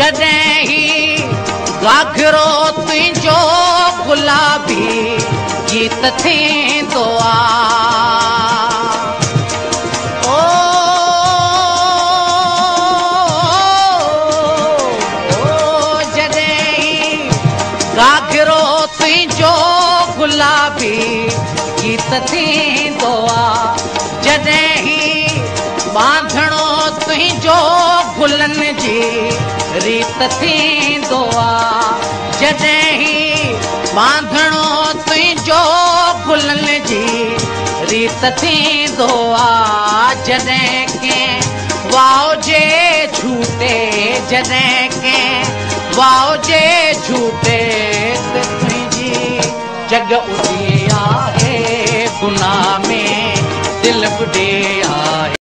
جڏهن گهاگهرو تنهنجو گلابي گيت ٿيندو آهي. او جڏهن گهاگهرو تنهنجو گلابي گيت ٿيندو آهي جڏهن بانڌڻو تنهنجو گلن جي ريت ٿيندو آهي. جڏهن بانڌڻو تنهنجو گلن جي ريت ٿيندو آهي. جڏهن ڪنهن وائو جي جهوٽي جڏهن ڪنهن وائو جي جهوٽي تنهنجي جڳ اڏي آهي. گناهه ۾ دل بڏي آهي